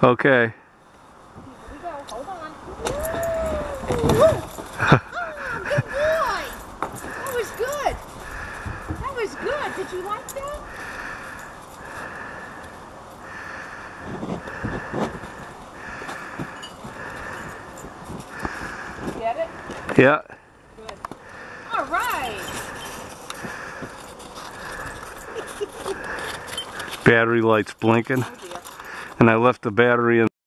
Okay. Here we go. Hold on. good boy. That was good. That was good. Did you like that? Get it? Yeah. Good. All right. Battery lights blinking. And I left the battery in